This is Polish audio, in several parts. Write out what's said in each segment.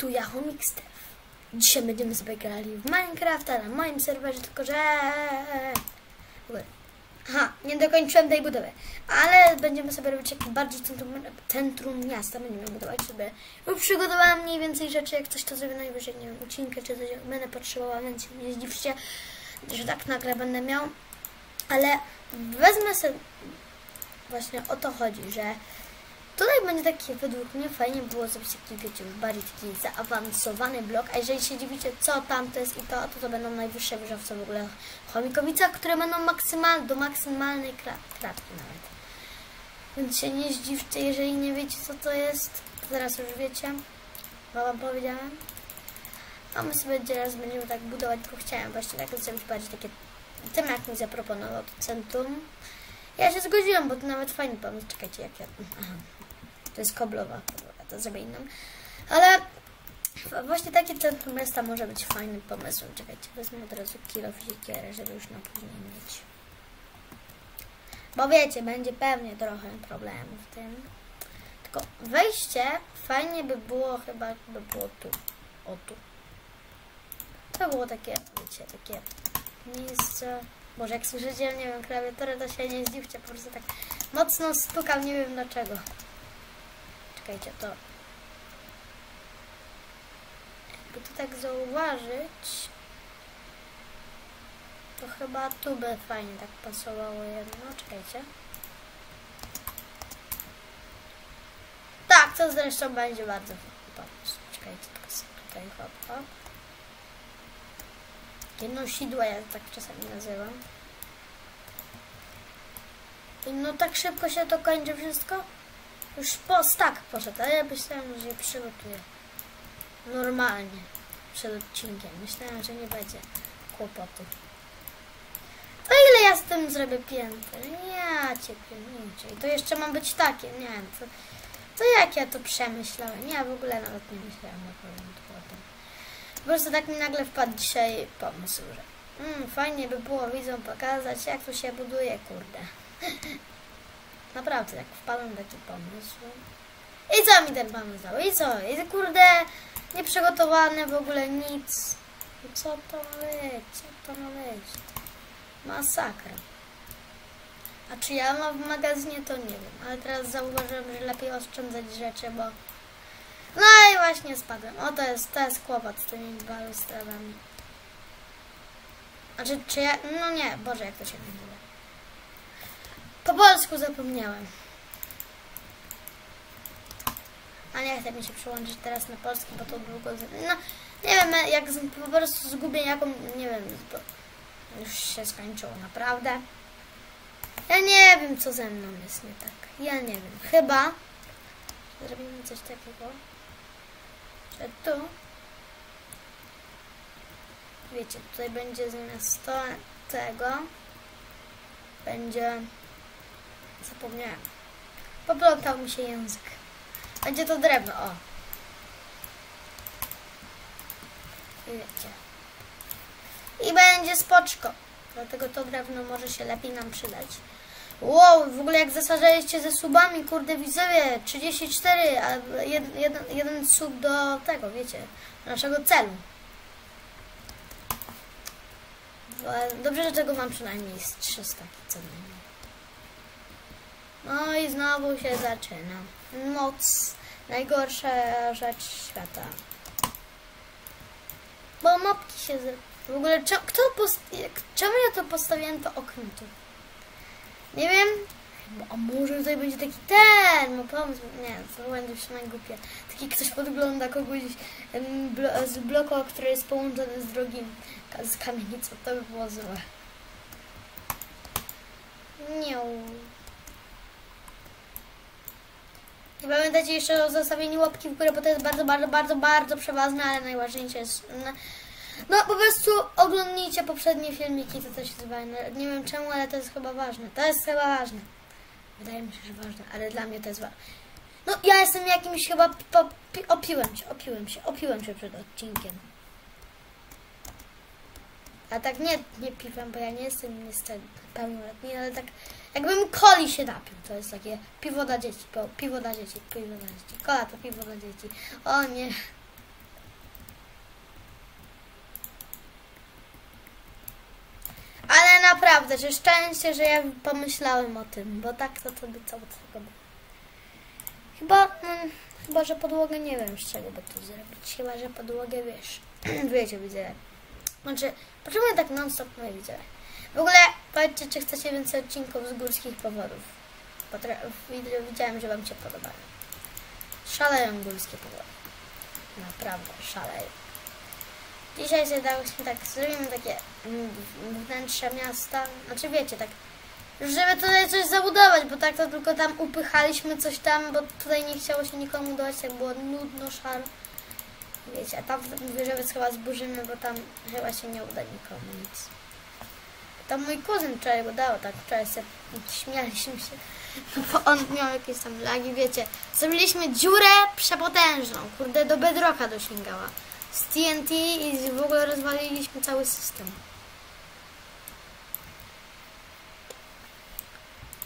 tu ja Homikstew. Dzisiaj będziemy sobie grali w Minecrafta na moim serwerze, tylko że... Aha, nie dokończyłem tej budowy, ale będziemy sobie robić jakieś bardziej centrum, centrum miasta, będziemy budować sobie. Już przygotowałam mniej więcej rzeczy, jak coś to zrobię najwyżej, nie wiem, ucinkę czy coś będę potrzebowała, więc nie zdziwcie, że tak nagle będę miał. Ale wezmę sobie, właśnie o to chodzi, że Tutaj będzie taki, według mnie fajnie było zrobić taki, wiecie, już bardziej taki zaawansowany blok, a jeżeli się dziwicie, co tam to jest i to, to to będą najwyższe wieżowce w ogóle w chomikowicach, które będą maksymal, do maksymalnej kra- klatki nawet. Więc się nie zdziwcie, jeżeli nie wiecie, co to jest. To teraz już wiecie, bo wam powiedziałem. A my sobie teraz będziemy tak budować, tylko chciałem właśnie tak zrobić bardziej takie, tym jak mi zaproponował to centrum. Ja się zgodziłam, bo to nawet fajny pomysł. Czekajcie, jak ja... Aha. To jest koblowa, koblowa, to zrobię inną. Ale właśnie takie centrum miasta może być fajnym pomysłem. Czekajcie, wezmę od razu kilo siekierę, żeby już na później mieć. Bo wiecie, będzie pewnie trochę problemów w tym. Tylko wejście fajnie by było chyba, by było tu. O tu. To było takie, wiecie, takie miejsce. Może jak słyszycie, nie wiem, klawiaturę, to się nie zdziwcie, po prostu tak mocno stukam, nie wiem dlaczego. Czekajcie, to... Jakby to tak zauważyć, to chyba tu by fajnie tak pasowało jedno. Czekajcie. Tak, to zresztą będzie bardzo pomysł. Czekajcie, sobie tutaj hop, hop. Jedno sidło ja tak czasami nazywam. I no tak szybko się to kończy wszystko. Już po stak poszedł, a ja myślałem, że je przygotuję. Normalnie. Przed odcinkiem. Myślałem, że nie będzie kłopotu. To ile ja z tym zrobię pięter? Ja cię pierniczę. I to jeszcze ma być takie, nie wiem. To, to jak ja to przemyślałem? Ja w ogóle nawet nie myślałem na porządku o tym. Po prostu tak mi nagle wpadł dzisiaj pomysł, że mm, fajnie by było widzom pokazać, jak to się buduje, kurde. Naprawdę, tak wpadłem taki pomysł. I co mi ten pomysł dał? I co? I kurde, nieprzygotowane w ogóle nic. Co to ma być? Co to ma być? Masakra. A czy ja mam w magazynie, to nie wiem. Ale teraz zauważyłem, że lepiej oszczędzać rzeczy, bo... No i właśnie spadłem. O, to jest, to jest kłopot z tymi balustradami. Znaczy, czy ja... No nie, Boże, jak to się nazywa. Po polsku zapomniałem. A nie chce mi się przełączyć teraz na polski, bo to długo... No, nie wiem, jak z, po prostu zgubię jaką... Nie wiem, bo już się skończyło, naprawdę. Ja nie wiem, co ze mną jest nie tak. Ja nie wiem. Chyba zrobimy coś takiego, że tu wiecie, tutaj będzie zamiast to, tego będzie zapomniałem. Poplątał mi się język. Będzie to drewno, o. Wiecie. I będzie spoczko. Dlatego to drewno może się lepiej nam przydać. Wow, w ogóle jak zasadzaliście ze subami, kurde widzowie, 34, a jed, jeden, jeden sub do tego, wiecie, naszego celu. E, Dobrze, że tego mam przynajmniej z 300 co najmniej. No i znowu się zaczyna. Noc. Najgorsza rzecz świata. Bo mopki się... W ogóle cze- kto post... czemu ja to postawiłem to okno tu? Nie wiem. A może tutaj będzie taki ten, no pomysł, nie, to będzie przynajmniej głupie. Taki ktoś podgląda kogoś z bloku, który jest połączony z drugim, z kamienicą, to by było złe. Nie. I pamiętajcie jeszcze o zostawieniu łapki w górę, bo to jest bardzo, bardzo, bardzo, bardzo przeważne, ale najważniejsze jest... No, no po prostu oglądnijcie poprzednie filmiki, to też jest ważne. Nie wiem czemu, ale to jest chyba ważne. To jest chyba ważne. Wydaje mi się, że ważne, ale dla mnie to jest ważne. No ja jestem jakimś chyba... Opiłem się, opiłem się, opiłem się przed odcinkiem. A tak nie, nie piwem, bo ja nie jestem niestety pełnoletni, ale tak jakbym coli się napił. To jest takie piwo dla dzieci, bo piwo dla dzieci, piwo dla dzieci. Kola to piwo dla dzieci. O nie. Ale naprawdę, że szczęście, że ja pomyślałem o tym, bo tak to, to by cały tego Chyba, mm, chyba, że podłogę nie wiem z czego by tu zrobić. Chyba, że podłogę wiesz, wiecie, widzę. Znaczy, potrzebuję tak non-stop, no i widzę. W ogóle powiedzcie, czy chcecie więcej odcinków z górskich powodów. Potra- wid- widziałem, że wam się podobają. Szaleją górskie powody. Naprawdę, szaleją. Dzisiaj sobie dałyśmy tak, zrobimy takie mm, wnętrze miasta. Znaczy wiecie, tak, żeby tutaj coś zabudować, bo tak to tylko tam upychaliśmy coś tam, bo tutaj nie chciało się nikomu dać, tak było nudno, szaro. Wiecie, a tam wieżowiec chyba zburzymy, bo tam chyba się nie uda nikomu nic. Tam mój kuzyn wczoraj udało, tak wczoraj sobie śmialiśmy się, bo on miał jakieś tam lagi, wiecie. Zrobiliśmy dziurę przepotężną, kurde, do bedrocka dosięgała. Z TNT i w ogóle rozwaliliśmy cały system.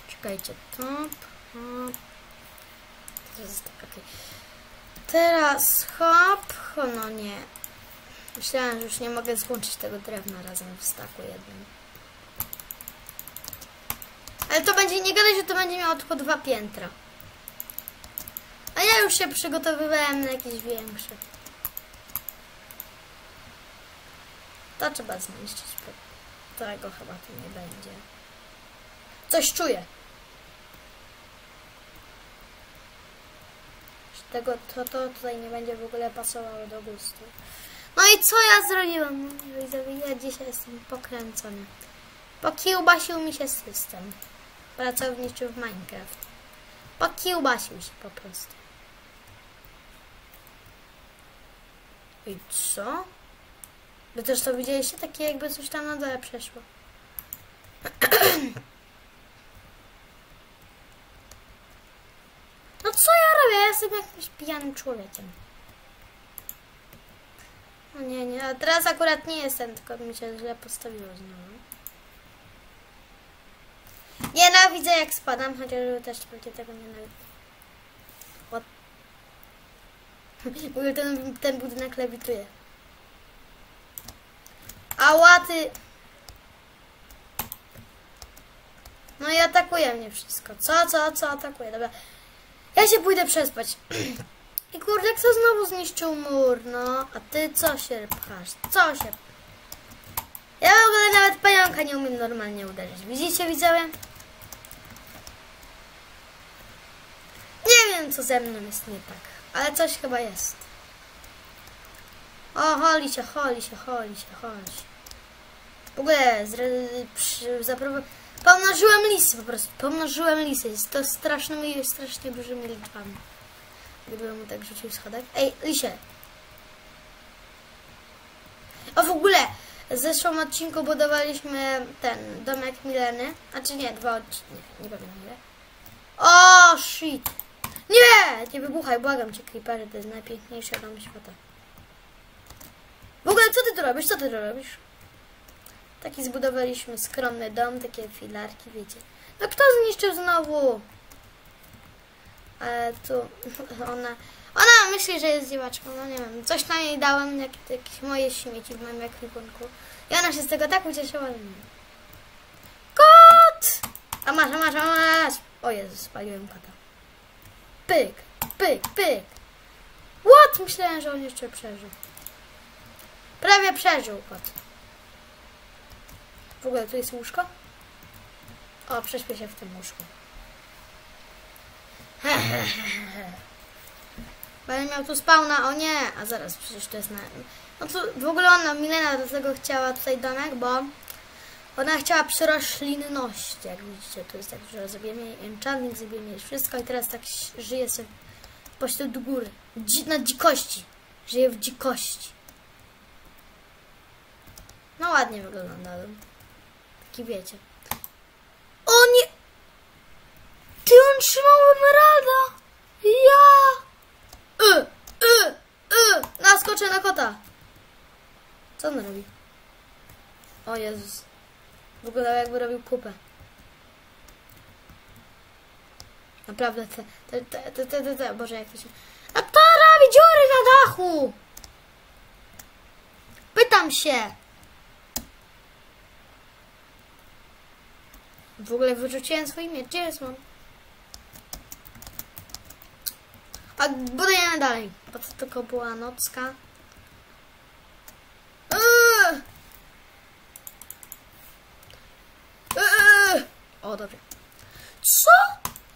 Czekajcie, top. Teraz okej. Teraz hop, no nie. Myślałem, że już nie mogę złączyć tego drewna razem w staku jednym. Ale to będzie, nie gadaj, że to będzie miało tylko dwa piętra. A ja już się przygotowywałem na jakieś większe. To trzeba zniszczyć, tego chyba tu nie będzie. Coś czuję. Że Tego, to, to tutaj nie będzie w ogóle pasowało do gustu. No i co ja zrobiłam? Ja dzisiaj jestem pokręcony. Pokiełbasił mi się system pracowniczy w Minecraft. Pokiełbasił się po prostu. I co? Wy też to widzieliście? Takie jakby coś tam na dole przeszło. co ja robię? Ja jestem jakimś pijanym człowiekiem. No nie, nie, a teraz akurat nie jestem, tylko mi się źle postawiło znowu. Nienawidzę jak spadam, chociaż też pewnie tego nienawidzę. What? Ten, ten budynek lewituje. A łaty... No i atakuje mnie wszystko. Co, co, co atakuje? Dobra. Ja się pójdę przespać. I kurde, kto znowu zniszczył mur, no? A ty co się pchasz? Co się... Ja w ogóle nawet pająka nie umiem normalnie uderzyć. Widzicie, widzowie? Nie wiem, co ze mną jest nie tak, ale coś chyba jest. O, holi się, holi się, holi się, holi się. W ogóle zre, przy, zaprowa- pomnożyłem lisy po prostu, pomnożyłem lisy. Jest to strasznymi, strasznie dużymi liczbami. Gdybym mu tak rzucił schodek. Ej, lisie. O, w ogóle, w zeszłym odcinku budowaliśmy ten domek Mileny. Znaczy nie, dwa odcinki, nie, nie pamiętam ile. O, shit. Nie! Nie wybuchaj, błagam cię, creeperze, to jest najpiękniejszy dom świata. W ogóle, co ty tu robisz? Co ty tu robisz? Taki zbudowaliśmy skromny dom, takie filarki, wiecie. No kto zniszczył znowu? Ale tu ona... Ona myśli, że jest dziwaczką, no nie wiem. Coś na niej dałem, jak, jakieś moje śmieci w moim ekwipunku. I ona się z tego tak ucieszyła. że nie. Kot! A masz, a masz, a masz! O Jezus, spaliłem kota. Pyk, pyk, pyk. What? Myślałem, że on jeszcze przeżył. Prawie przeżył kot. W ogóle tu jest łóżko? O, prześpię się w tym łóżku. Będę miał tu spawna, o nie! A zaraz, przecież to jest na... No to w ogóle ona, Milena do tego chciała tutaj domek, bo ona chciała przeroślinność, jak widzicie, to jest tak, że zrobimy jej enchantment, zrobimy jej wszystko i teraz tak żyje sobie pośród góry, Dzi na dzikości, żyje w dzikości. No ładnie wygląda, taki wiecie. O nie! Ty on trzymał emeralda! Ja! Y, y, y! Naskoczę na kota! Co on robi? O Jezus. Wyglądał jakby robił kupę. Naprawdę te, te, te, te, te, te, te. Boże jak to się... A to robi dziury na dachu! Pytam się! W ogóle wyrzuciłem swój miecz. Gdzie jest on? A budujemy dalej. Po co tylko była nocka? Eee! Eee! O, dobrze. Co?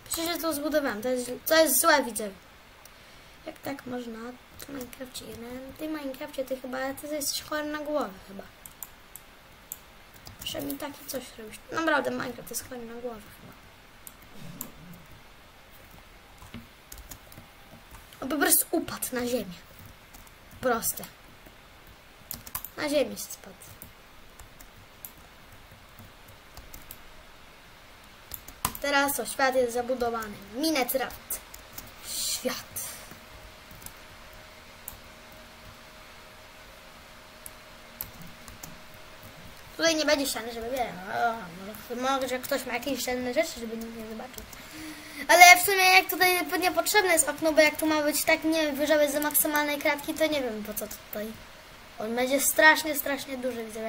Przecież ja to zbudowałem. To jest, to jest złe, widzę. Jak tak można? W Minecrafcie jeden. Ty Minecrafcie, ty chyba, ty jesteś chory na głowę chyba. Muszę mi takie coś robić. Naprawdę, Minecraft jest chory na głowę chyba. On po prostu upadł na ziemię. Proste. Na ziemię się spadł. Teraz to świat jest zabudowany. Minecraft. Świat. Tutaj nie będzie ściany, żeby wie. O, może, ktoś ma jakieś ścienne rzeczy, żeby nikt nie zobaczył. Ale w sumie jak tutaj niepotrzebne jest okno, bo jak tu ma być tak, nie wiem, wyżowy za maksymalnej kratki, to nie wiem po co tutaj. On będzie strasznie, strasznie duży, widzę.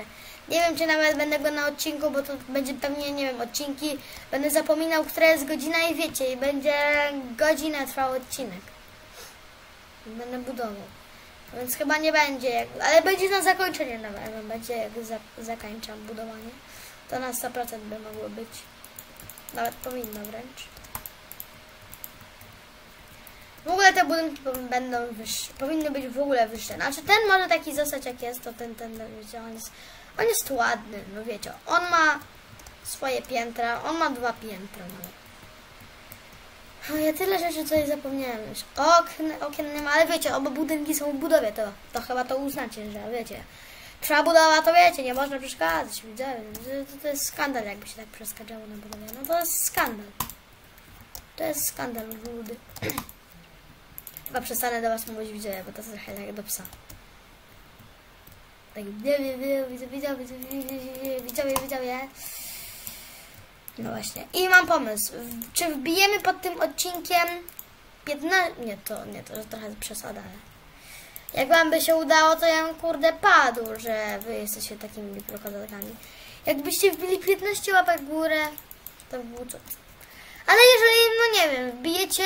Nie wiem, czy nawet będę go na odcinku, bo to będzie pewnie, nie wiem, odcinki. Będę zapominał, która jest godzina i wiecie, i będzie godzinę trwał odcinek. Będę budował. Więc chyba nie będzie, jak, ale będzie na zakończenie na pewno, będzie jak za, budowanie. To na 100% by mogło być. Nawet powinno wręcz. W ogóle te budynki będą wyższe, powinny być w ogóle wyższe. Znaczy ten może taki zostać jak jest, to ten, ten, wiecie, on jest, on jest ładny, no wiecie, on ma swoje piętra, on ma dwa piętra nawet. O, ja tyle rzeczy tutaj zapomniałem już. Okn, okien nie ma, ale wiecie, oba budynki są w budowie, to, to chyba to uznacie, że wiecie. Trwa budowa, to wiecie, nie można przeszkadzać, widzowie. To, to, to jest skandal, jakby się tak przeskadzało na budowie. No to jest skandal. To jest skandal, ludy. Chyba przestanę do was mówić widzowie, bo to jest trochę jak do psa. Tak, widzowie, widzowie, widzowie, widzowie, widzowie, widzowie. No właśnie. I mam pomysł. Czy wbijemy pod tym odcinkiem 15... Nie, to nie, to jest trochę przesada, ale... Jak wam by się udało, to ja kurde padł, że wy jesteście takimi blokatorami. Jakbyście wbili 15 łapek w górę, to by było cud. Ale jeżeli, no nie wiem, wbijecie,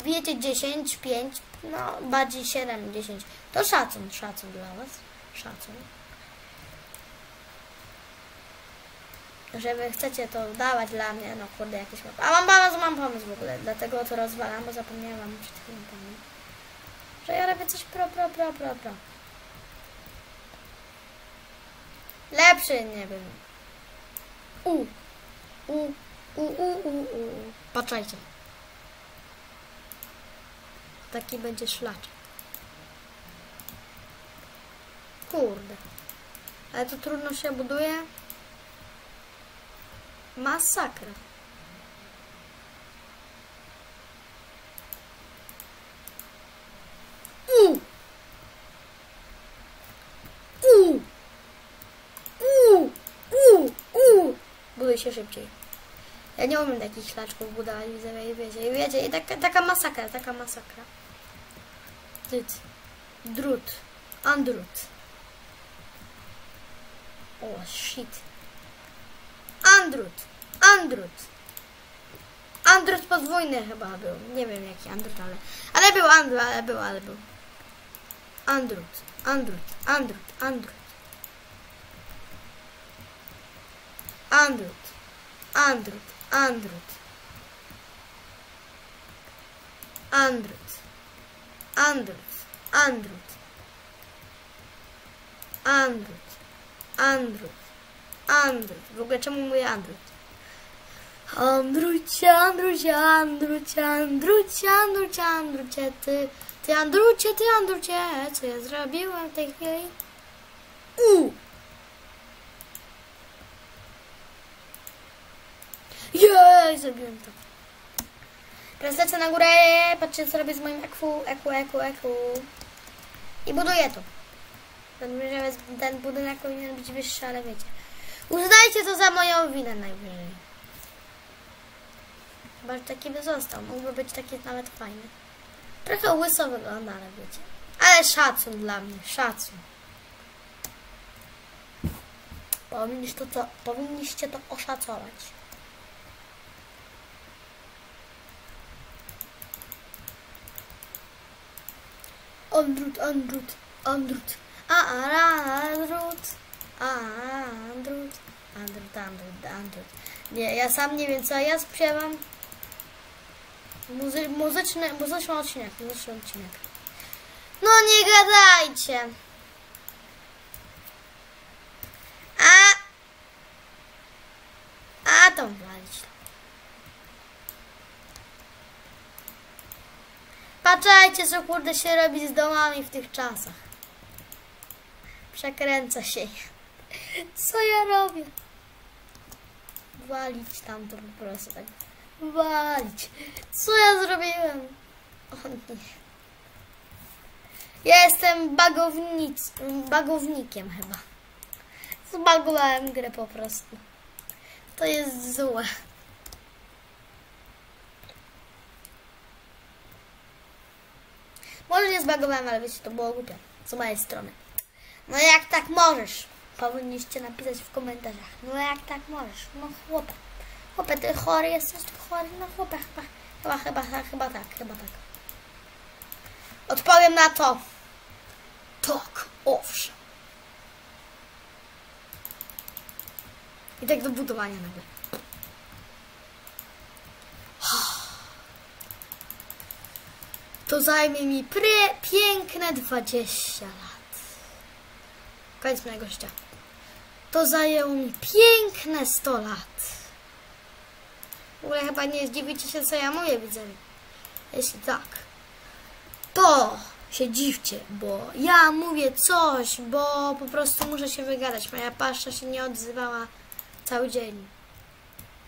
wbijecie 10, 5, no bardziej 7, 10, to szacun, szacun dla was. Szacun. Że wy chcecie to dawać dla mnie, no kurde, jakieś łapy. A mam pomysł, mam pomysł w ogóle, dlatego to rozwalam, bo zapomniałam wam przed chwilą pomysł. Że ja robię coś pro, pro, pro, pro, pro. Lepszy, nie wiem. U. U. U, u, u, u. Patrzajcie. Taki będzie szlaczek. Kurde. Ale to trudno się buduje. Masakra. U. U. U. U. U. Buduje się szybciej. Ja nie umiem takich szlaczków budować, widzę, i wiecie, i wiecie, i taka, taka masakra, taka masakra. Dyt. Drut. Andrut. O, shit. Andrut. Andrut. Andrut podwójny chyba był. Nie wiem jaki Andrut, ale... Ale był Andrut, ale był, ale był. Andrut, Andrut, Andrut, Andrut. Andrut, Andrut, Andrut. Andrut, Andrut, Andrut. Andrut, Andrut. Andrut. W ogóle czemu mówię Andrut? Andrucie, Andrucie, Andrucie, Andrucie, Andrucie, Andrucie, ty, ty Andrucie, ty Andrucie, co ja zrobiłem w tej chwili? U! Jej, zrobiłem to. Teraz lecę na górę, patrzcie co robię z moim ekwu, eku, eku, eku. I buduję to. Ten budynek powinien być wyższy, ale wiecie. Uznajcie to za moją winę najwyżej. Chyba, że taki by został. Mógłby być taki nawet fajny. Trochę łyso wygląda, ale wiecie. Ale szacun dla mnie, szacun. Powinniście to, powinniście to oszacować. Andrut, Andrut, Andrut. A, a, a, Andrut. A, a, Andrut. Andrut, Andrut, Andrut. Nie, ja sam nie wiem co ja śpiewam. Muzy muzyczny, muzyczny odcinek, muzyczny odcinek. No nie gadajcie. A, a tam walić. Patrzajcie, co kurde się robi z domami w tych czasach. Przekręca się. Co ja robię? Walić tam to po prostu tak. Walić. Co ja zrobiłem? O nie. Ja jestem bagownic, bagownikiem chyba. Zbagowałem grę po prostu. To jest złe. Może nie zbagowałem, ale wiecie, to było głupie. Z mojej strony. No jak tak możesz? Powinniście napisać w komentarzach. No jak tak możesz? No chłopie. Chłopie, ty chory jesteś? Ty chory? No chłopie, chyba, chyba, chyba, chyba, chyba tak, chyba tak. Odpowiem na to. Tak, owszem. I tak do budowania nagle. To zajmie mi pre piękne 20 lat. Koniec mojego życia. To zajęło mi piękne 100 lat. W ogóle chyba nie zdziwicie się, co ja mówię, widzowie. Jeśli tak, to się dziwcie, bo ja mówię coś, bo po prostu muszę się wygadać. Moja paszcza się nie odzywała cały dzień.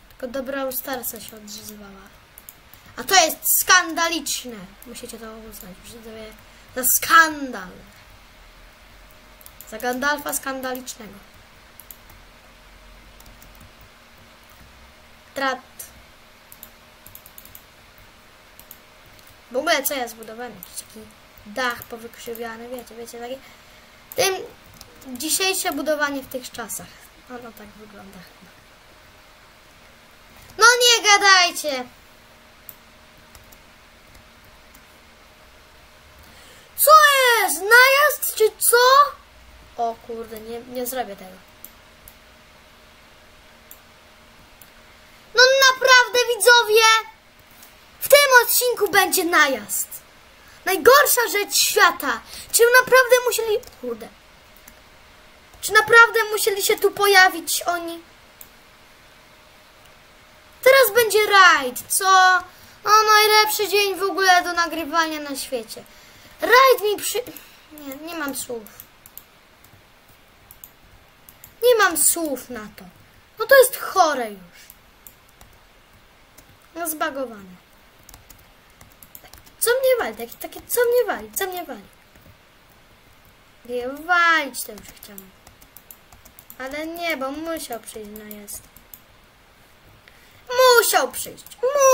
Tylko dobra Starsa się odzywała. A to jest skandaliczne. Musicie to uznać. Widzowie, za skandal. Za Gandalfa skandalicznego. Trat. W ogóle co ja zbudowałem? Jakiś taki dach powykrzywiany, wiecie, wiecie, takie... Tym dzisiejsze budowanie w tych czasach. Ono tak wygląda chyba. No nie gadajcie! Co jest? Najazd czy co? O kurde, nie, nie zrobię tego. No naprawdę widzowie, w tym odcinku będzie najazd. Najgorsza rzecz świata. Czy naprawdę musieli... Kurde. Czy naprawdę musieli się tu pojawić oni? Teraz będzie rajd, co? No najlepszy dzień w ogóle do nagrywania na świecie. Rajd mi przy... Nie, nie mam słów. Nie mam słów na to. No to jest chore już. No zbagowane. Co mnie wali? Takie, takie, co mnie wali? Co mnie wali? Nie walić to już chciałam. Ale nie, bo musiał przyjść na jest. Musiał przyjść.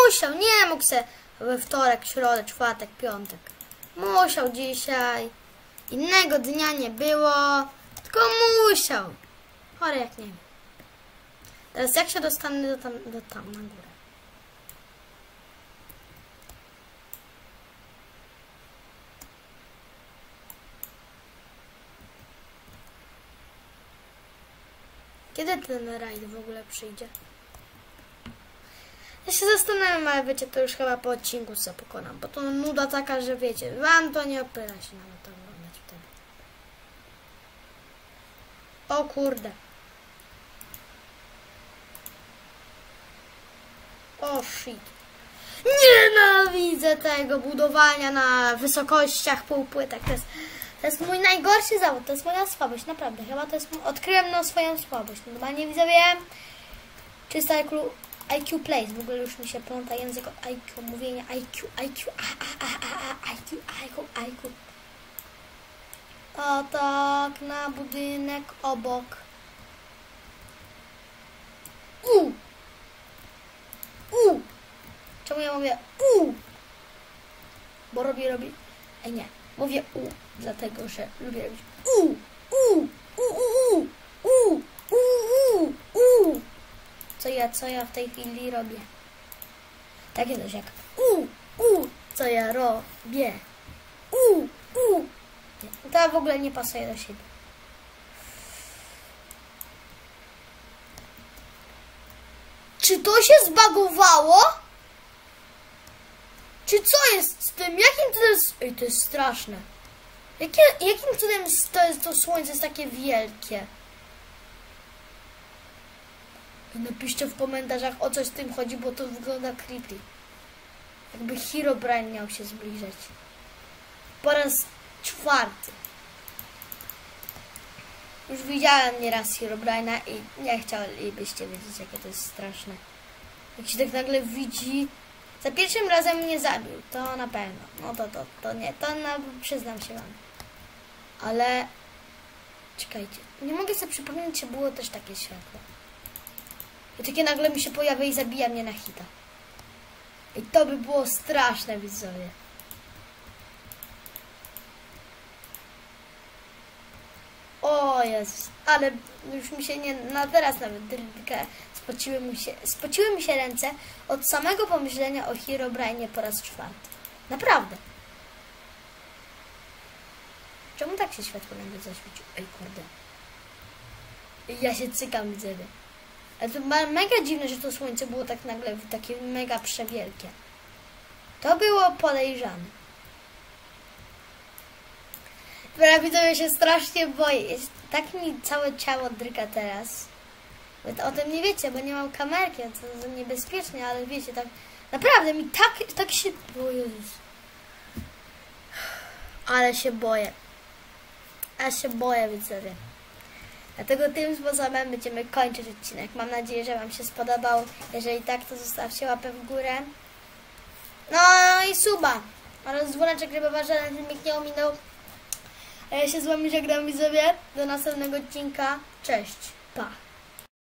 Musiał. Nie mógł se we wtorek, środę, czwartek, piątek. Musiał dzisiaj. Innego dnia nie było. Tylko musiał. Chory jak nie wiem. Teraz jak się dostanę do tam, do tam na górę? Kiedy ten rajd w ogóle przyjdzie? Ja się zastanawiam, ale wiecie, to już chyba po odcinku sobie pokonam, bo to nuda taka, że wiecie, wam to nie opyra się nawet oglądać wtedy. O kurde. Shit. Nienawidzę tego budowania na wysokościach półpłytek. To jest, to jest mój najgorszy zawód, to jest moja słabość, naprawdę. Chyba to jest, odkryłem no swoją słabość. Normalnie widzowie, czysta IQ, Plays, w ogóle już mi się pląta język IQ, mówienie IQ, IQ, a, a, IQ, IQ, IQ. O tak, na budynek obok. U! U! Czemu ja mówię U? Bo robię, robię. Ej, nie. Mówię U, dlatego że lubię robić U! U! U! U! U! U! U! U! U! Co ja, co ja w tej chwili robię? Takie coś jak U! U! Co ja robię? U! U! To w ogóle nie pasuje do siebie. Czy to się zbagowało? Czy co jest z tym? Jakim to jest... Ej, to jest straszne. Jakie, jakim cudem to, jest, to słońce jest takie wielkie? Napiszcie w komentarzach o coś z tym chodzi, bo to wygląda creepy. Jakby Herobrine miał się zbliżać. Po raz czwarty. Już widziałem nieraz Herobrine'a i nie chcielibyście wiedzieć, jakie to jest straszne. Jak się tak nagle widzi... Za pierwszym razem mnie zabił, to na pewno. No to, to, to nie, to na, przyznam się wam. Ale... Czekajcie, nie mogę sobie przypomnieć, czy było też takie światło. I takie nagle mi się pojawia i zabija mnie na hita. I to by było straszne, widzowie. O Jezus, ale już mi się nie, na teraz nawet trochę spociły mi się, spociły mi się ręce od samego pomyślenia o Herobrine po raz czwarty. Naprawdę. Czemu tak się światło nagle zaświeciło? Ej, kurde. Ja się cykam, widzowie. Ale to mega dziwne, że to słońce było tak nagle takie mega przewielkie. To było podejrzane. Dobra, widzowie, się strasznie boję. Jest, tak mi całe ciało dryga teraz. Wy o tym nie wiecie, bo nie mam kamerki, to niebezpiecznie, ale wiecie, tak naprawdę mi tak, tak się... O Jezus. Ale się boję. A się boję, widzowie. Dlatego tym sposobem będziemy kończyć odcinek. Mam nadzieję, że Wam się spodobał. Jeżeli tak, to zostawcie łapę w górę. No i suba. Oraz dzwoneczek, żeby Wasz żaden filmik nie ominął. A ja się z Wami żegnam widzowie. Do następnego odcinka. Cześć. Pa.